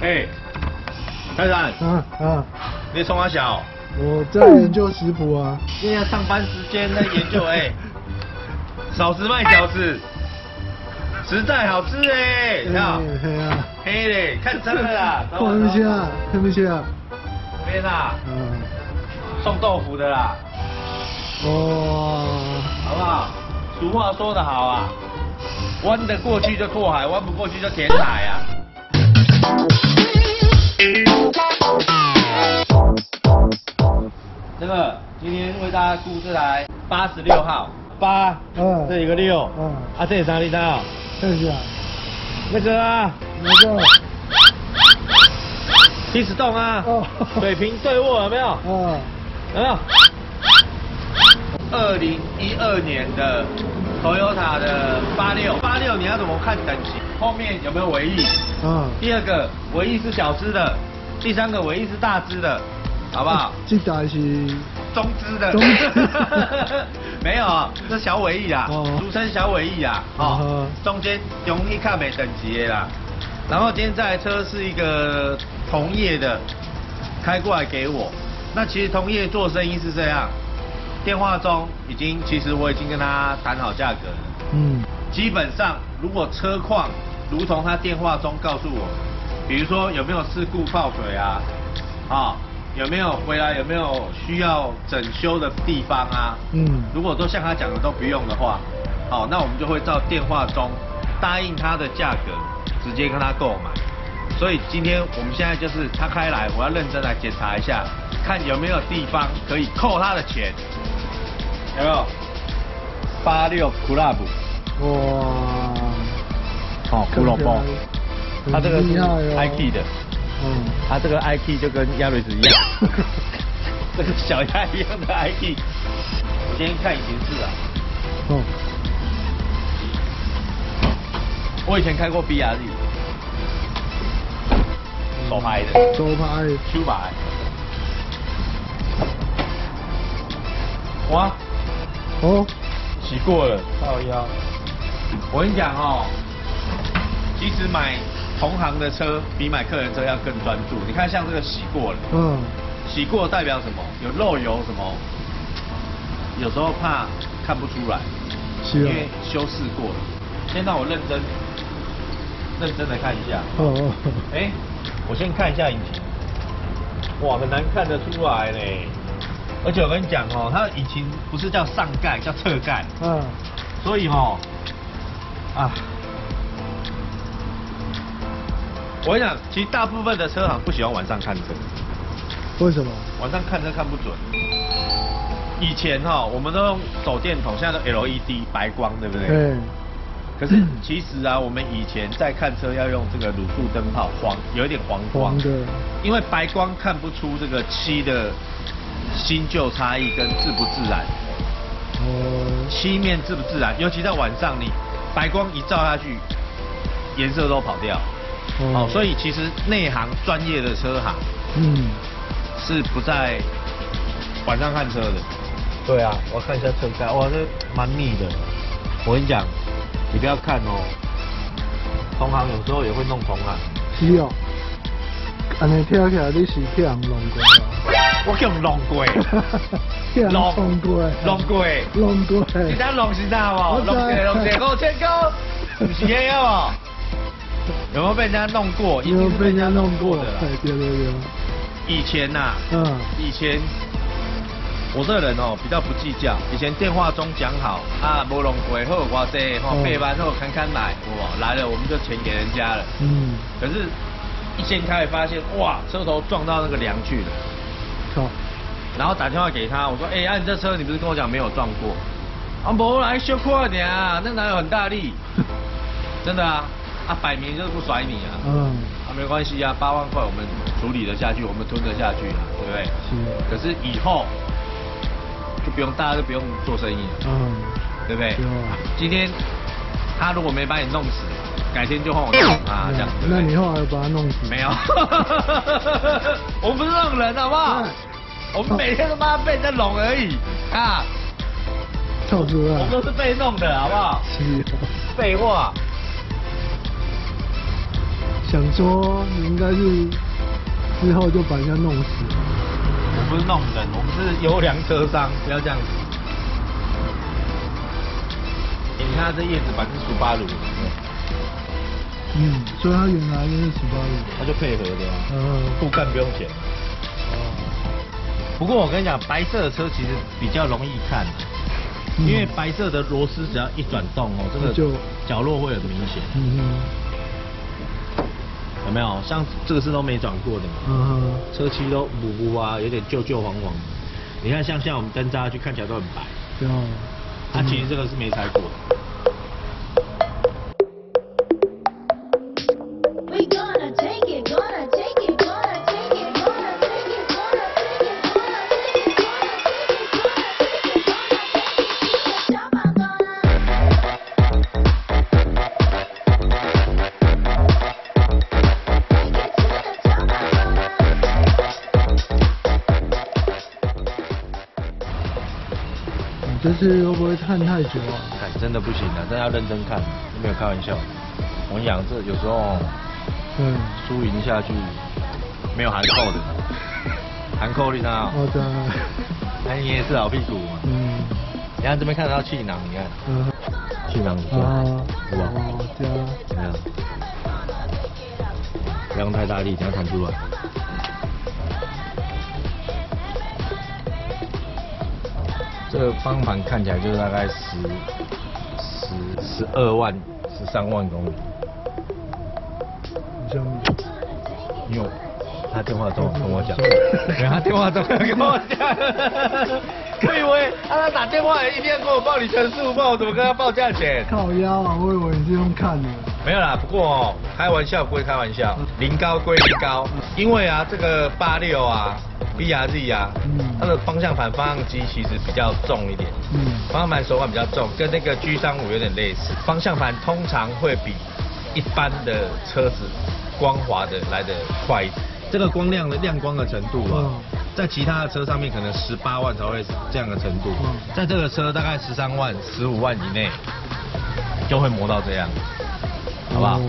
哎，泰山，啊啊，你冲他小，我在研究食谱啊。现在上班时间在研究哎，少时卖饺子，实在好吃哎，你看，黑啊，黑嘞，看真的啦，看不下，看不下。边啦，嗯，送豆腐的啦，哦，好不好？俗话说得好啊，弯得过去就拓海，弯不过去就填海啊。那个，今天为大家估这台八十六号，八，嗯这一个六，嗯啊，这里哪里哪？看一下，那个啊，哪个？踢死洞啊，哦水平对卧有没有？啊，有没有？二零一二年的 Toyota 的八六，八六你要怎么看等级？后面有没有尾翼？嗯，第二个尾翼是小只的，第三个尾翼是大只的，好不好？这台是中只的。中只 没有啊，这小尾翼啊，哦俗称小尾翼啊，嗯哦，中间容易看没等级的啦。然后今天这台车是一个同业的开过来给我，那其实同业做生意是这样，电话中已经其实我已经跟他谈好价格了。嗯，基本上，如果车况如同他电话中告诉我，比如说有没有事故泡水啊，啊，有没有回来有没有需要整修的地方啊，嗯如果都像他讲的都不用的话，好，那我们就会照电话中答应他的价格，直接跟他购买。所以今天我们现在就是他开来，我要认真来检查一下，看有没有地方可以扣他的钱，有没有？八六 Club。哇，哦，胡萝卜，它这个是很厉害哦。I key 的，嗯，它这个 i key 就跟亚瑞斯一样，这个小鸭一样的 i key。我先看引擎室啊，哦，我以前开过 B R Z，手拍的，手牌，修排。哇，哦，洗过了，到腰。我跟你讲哦，其实买同行的车比买客人车要更专注。你看像这个洗过了。嗯，洗过代表什么？有漏油什么？有时候怕看不出来，因为修饰过了。先让我认真认真的看一下。哦哦，哎、我先看一下引擎。哇，很难看得出来嘞。而且我跟你讲哦，它的引擎不是叫上盖，叫侧盖，嗯，所以哦，啊，我跟你讲，其实大部分的车行不喜欢晚上看车。为什么？晚上看车看不准。以前哈、我们都用手电筒，现在都 LED 白光，对不对？哎，可是其实啊，我们以前在看车要用这个卤素灯泡，黄有一点黄光，因为白光看不出这个漆的新旧差异跟自不自然，哦，漆面自不自然，尤其在晚上，你白光一照下去，颜色都跑掉。哦，所以其实内行专业的车行嗯，是不在晚上看车的。对啊，我看一下车盖，哇，这蛮密的。我跟你讲，你不要看哦，同行有时候也会弄同行。是哦，安尼听起来你是去人弄过啊？我叫弄过，弄过，弄过，弄过，你知弄是啥无？弄过弄过五千高，不是的哦。有没有被人家弄过？有没有被人家弄过的啦。对对对对，以前呐、嗯，以前我这个人哦比较不计较，以前电话中讲好啊，无弄鬼好偌济，吼嗯八万后看看来，哇来了我们就钱给人家了。嗯，可是，一掀开发现哇车头撞到那个梁去了，靠，然后打电话给他，我说哎，啊你这车你不是跟我讲没有撞过？啊无来修快点啊，那哪有很大力？真的啊，啊摆明就是不甩你啊。嗯，啊，没关系啊，八万块我们处理得下去，我们吞得下去啊，对不对？是，可是以后就不用，大家就不用做生意了，嗯，对不对？今天他如果没把你弄死，改天就换我弄啊，这样。对不对那你后来把他弄死？没有？我们不是那种人，好不好？我们每天他妈被人家弄而已啊！臭出来我们，都是被弄的，好不好？是哦，废话。想说你应该是之后就把人家弄死了。我不是弄人，我们是优良车商，不要这样子。你看它这叶子板是苏巴鲁，嗯，所以他原来就是十八路。它就配合的啊，嗯，不干不用剪。哦，不过我跟你讲，白色的车其实比较容易看，嗯。因为白色的螺丝只要一转动哦，这个就角落会很明显，嗯有没有？像这个是都没转过的嘛，车漆都补补啊，有点旧旧黄黄的。你看像像我们灯扎去看起来都很白，对啊。它其实这个是没拆过的。看太久啊？看真的不行的，真的要认真看，没有开玩笑。我跟你讲，这有时候嗯，输赢下去没有含扣的，含扣你知道吗？好的。哎，你也是老屁股嘛。嗯你看这边看得到气囊，你看嗯气囊不错，啊是吧？哦，这样怎么样？不要用太大力，等下弹出来。这个方向盘看起来就是大概十十十二万、十三万公里。你像因为他电话中跟我讲，他电话中跟我讲，我以为他打电话一定要跟我报里程数，不然我怎么跟他报价钱？靠腰啊，我以为你是用看的。没有啦，不过哦，开玩笑归开玩笑，零高归零高，因为啊，这个八六啊，BRZ 啊，嗯。它的方向盘、方向机其实比较重一点，嗯。方向盘手感比较重，跟那个 G 三五有点类似。方向盘通常会比一般的车子光滑的来的快一点。这个光亮的亮光的程度啊，嗯在其他的车上面可能十八万才会这样的程度，嗯在这个车大概十三万、十五万以内就会磨到这样，好不好？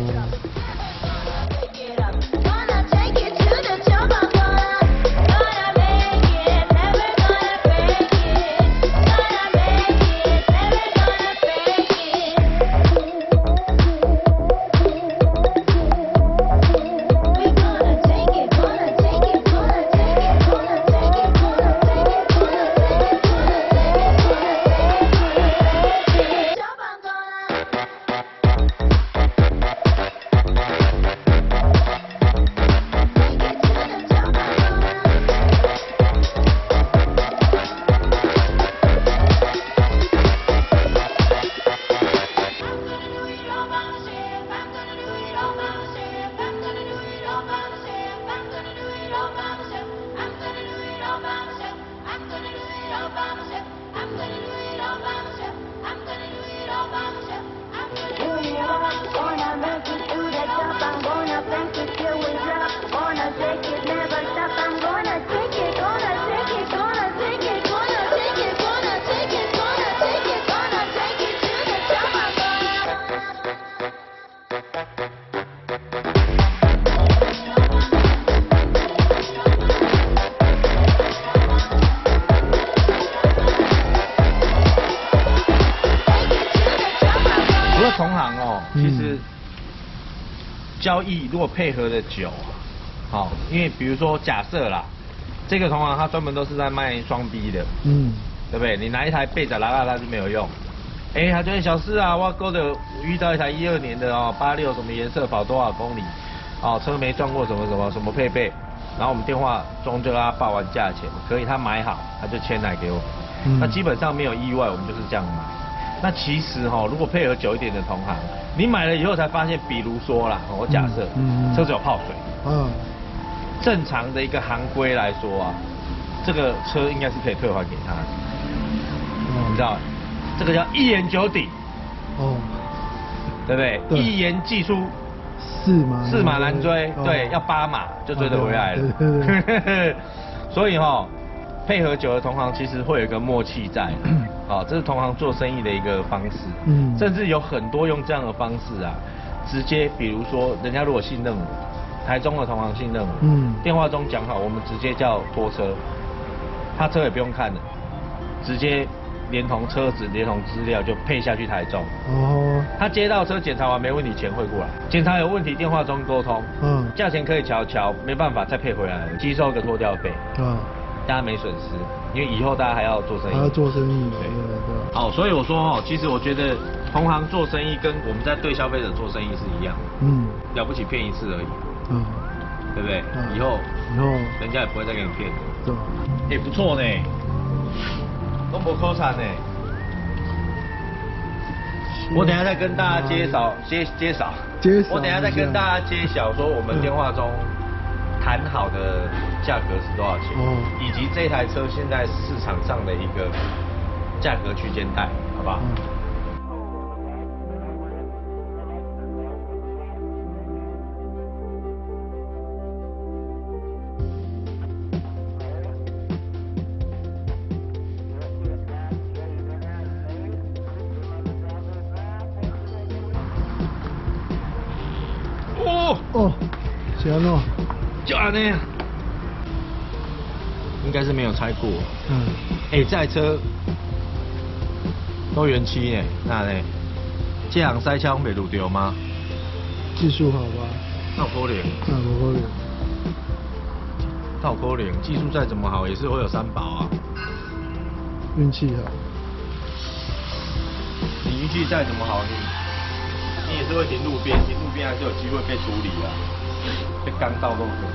交易如果配合的久，好、因为比如说假设啦，这个同行他专门都是在卖双 B 的，嗯对不对？你拿一台背仔拉拉拉是没有用。哎，他就会小事啊，我勾的遇到一台一二年的哦，八六什么颜色，跑多少公里，哦，车没撞过什么什么什么配备，然后我们电话中就让他报完价钱，可以他买好，他就签来给我。嗯那基本上没有意外，我们就是这样买。那其实哈、如果配合久一点的同行，你买了以后才发现，比如说啦，我假设、嗯嗯车子有泡水，嗯。正常的一个行规来说啊，这个车应该是可以退还给他的。你知道，这个叫一言九鼎，哦。对不对？对。一言既出，四马驷马难追，哦。对，要八马就追得回来了。所以哈、配合久的同行其实会有一个默契在，哦，这是同行做生意的一个方式。嗯甚至有很多用这样的方式啊，直接，比如说人家如果信任我，台中的同行信任我，嗯电话中讲好，我们直接叫拖车，他车也不用看了，直接连同车子、连同资料就配下去台中。哦，他接到车检查完没问题，钱汇过来。检查有问题，电话中沟通，嗯，价钱可以瞧瞧，没办法再配回来，吸收个拖吊费，啊，大家没损失，因为以后大家还要做生意。还要做生意，对对。好，所以我说哦，其实我觉得同行做生意跟我们在对消费者做生意是一样的，嗯，了不起骗一次而已，嗯，对不对？嗯以后以后人家也不会再给你骗。对，也、不错呢，都不扣产呢。我等下再跟大家介绍揭揭晓，揭晓我等下再跟大家揭晓说我们电话中谈好的价格是多少钱，嗯以及这台车现在市场上的一个价格区间带，好不好？嗯哦，哦，是安怎？就安那样，应该是没有拆过。嗯，哎、这台车都原漆呢，那呢？这样塞枪没路掉吗？技术好吧？那有可能，那不可能。那有可能，技术再怎么好也是会有三宝啊。运气好。你运气再怎么好，你你也是会停路边，停路边还是有机会被处理啊，被刚到都可以。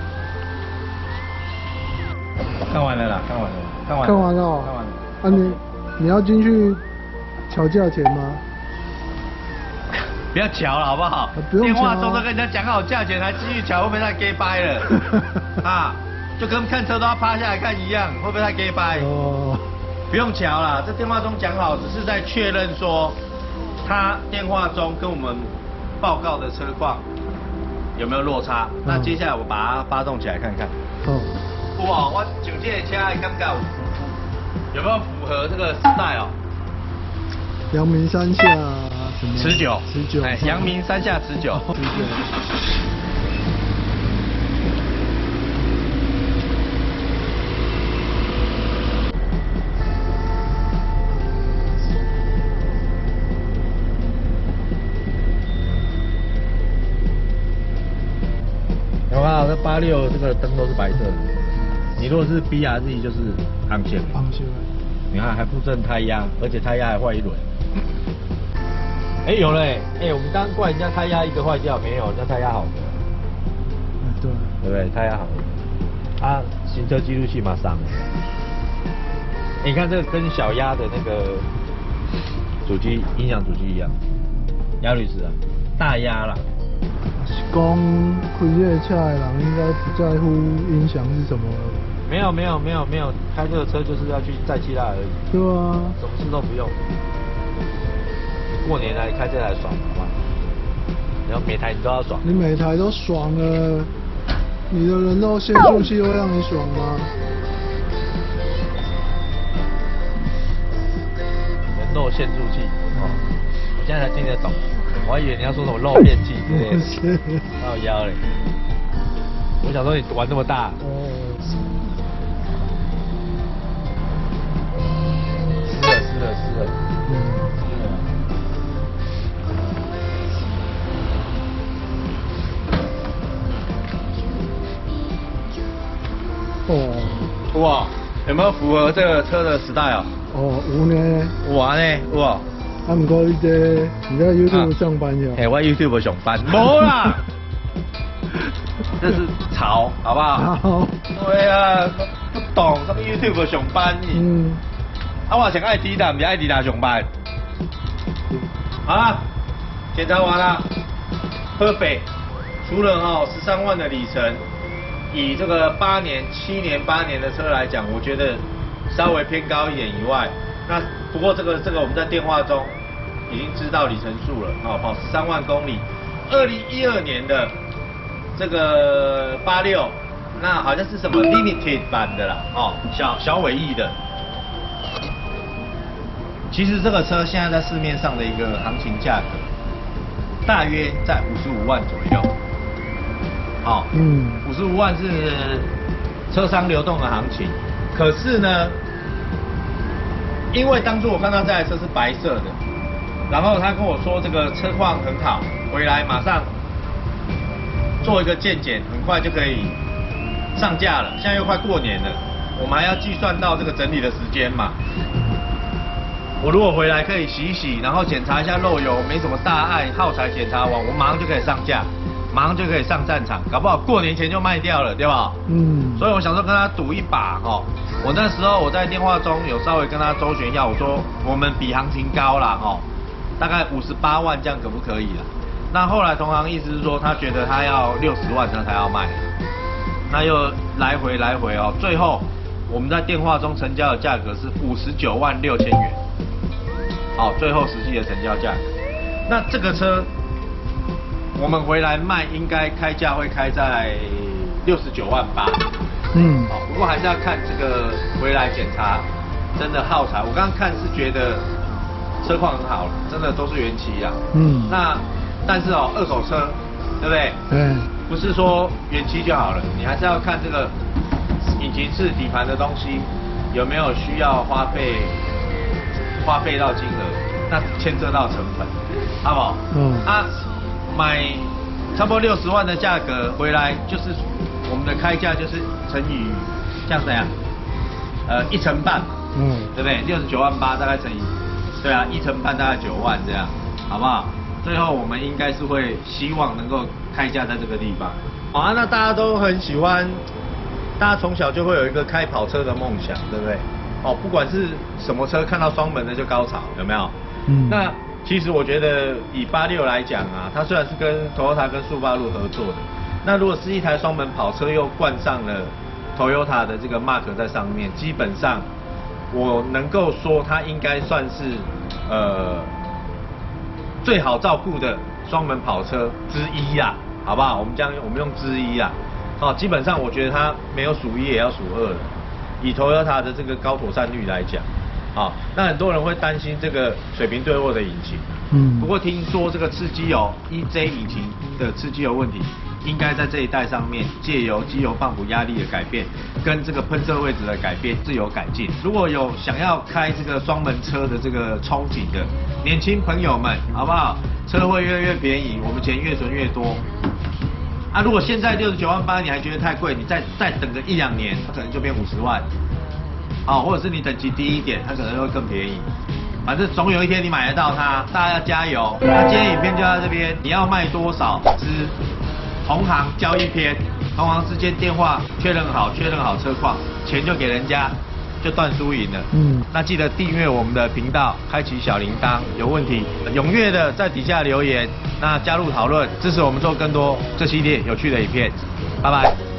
看完了啦，看完了，看完了，看完了哦。看完了。啊你你要进去瞧价钱吗？不要瞧了好不好？啊不用电话中都跟人家讲好价钱，还继续瞧，会不会太 gay 掰了？啊，就跟看车都要趴下来看一样，会不会太 gay 掰？哦，不用瞧了，这电话中讲好，只是在确认说他电话中跟我们报告的车况有没有落差。那嗯接下来我把它发动起来看看。哦，哇，我上这个车的感觉有有没有符合这个 style？阳明山下什么？持久，持久。哎，阳明山下持久。持久。八六这个灯都是白色的。你如果是 BRZ 就是航线。放修。你看还附赠胎压，而且胎压还坏一轮。哎、有嘞，哎、我们刚刚怪人家胎压一个坏掉，没有，人家胎压好的，嗯，对。对不对？胎压好的。啊，行车记录器马上。你看这个跟小鸭的那个主机音响主机一样，鸭律师啊，大鸭啦。讲开这个车的人应该不在乎音响是什么，没有没有没有没有，开这个车就是要去载其他而已，对啊，什么事都不用。过年来开这台爽，好吧？然后每台你都要爽。你每台都爽了，你的人肉限速器会让你爽吗？人肉限速器，哦，我现在才听得懂，我还以为你要说什么肉便器之类的，不是靠腰嘞。我想说你玩这么大，哦，湿了湿了湿了嗯，湿了。哦，哇，有没有符合这个车的时代啊哦，有呢，哇呢，哇！啊，不过你这你在 YouTube 上班呀？哎、我 YouTube 上班，冇啦，这是潮，好不好？好，对啊，不懂什么 YouTube 上班呢？嗯，啊，我想爱迪达，唔是爱迪达上班。好啦，检查完了，合北除了哈十三万的里程，以这个八年、七年、八年的车来讲，我觉得稍微偏高一点以外，那不过这个这个我们在电话中已经知道里程数了，哦，跑十三万公里，二零一二年的这个八六，那好像是什么 limited 版的啦，哦，小小尾翼的。其实这个车现在在市面上的一个行情价格，大约在五十五万左右。好、嗯，五十五万是车商流动的行情，可是呢，因为当初我看到这台车是白色的，然后他跟我说这个车况很好，回来马上做一个鉴检，很快就可以上架了。现在又快过年了，我们还要计算到这个整理的时间嘛。我如果回来可以洗洗，然后检查一下漏油，没什么大碍，耗材检查完，我马上就可以上架，马上就可以上战场，搞不好过年前就卖掉了，对吧？嗯，所以我想说跟他赌一把哈、我那时候我在电话中有稍微跟他周旋一下，我说我们比行情高啦哈、大概五十八万这样可不可以啦？那后来同行意思是说他觉得他要六十万这样才要卖，那又来回来回哦，最后我们在电话中成交的价格是五十九万六千元，好，最后实际的成交价格。那这个车我们回来卖，应该开价会开在六十九万八。嗯，好，不过还是要看这个回来检查，真的耗材。我刚刚看是觉得车况很好，真的都是原漆啊。嗯那但是哦，二手车，对不对？对，不是说原漆就好了，你还是要看这个引擎室底盘的东西有没有需要花费花费到金额，那牵涉到成本，好不好？嗯啊，买差不多六十万的价格回来，就是我们的开价就是乘以这样怎样？呃，一成半嘛，嗯，对不对？六十九万八大概乘以，对啊，一成半大概九万这样，好不好？最后我们应该是会希望能够开价在这个地方。好啊，那大家都很喜欢，大家从小就会有一个开跑车的梦想，对不对？哦，不管是什么车，看到双门的就高潮，有没有？嗯那其实我觉得以八六来讲啊，它虽然是跟 Toyota 跟速八路合作的，那如果是一台双门跑车又冠上了 Toyota 的这个 mark 在上面，基本上我能够说它应该算是呃最好照顾的双门跑车之一啊，好不好？我们将我们用之一啊，哦，基本上我觉得它没有数一也要数二了。以 Toyota 的这个高妥善率来讲，啊，那很多人会担心这个水平对卧的引擎，嗯不过听说这个次机油 EJ 引擎的次机油问题，应该在这一代上面借由机油泵浦压力的改变，跟这个喷射位置的改变自有改进。如果有想要开这个双门车的这个憧憬的年轻朋友们，好不好？车会越来越便宜，我们钱越存越多。啊，如果现在六十九万八你还觉得太贵，你再再等个一两年，它可能就变五十万。好，或者是你等级低一点，它可能会更便宜。反正总有一天你买得到它，大家要加油。那今天影片就到这边，你要卖多少支？同行交易篇，同行之间电话确认好，确认好车况，钱就给人家，就断输赢了。嗯那记得订阅我们的频道，开启小铃铛，有问题踊跃的在底下留言，那加入讨论，支持我们做更多这系列有趣的影片。拜拜。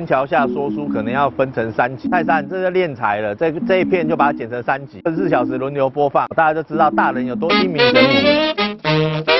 天桥下说书可能要分成三集。泰山这就练财了，这这一片就把它剪成三集，二十四小时轮流播放，大家就知道大人有多英明神武。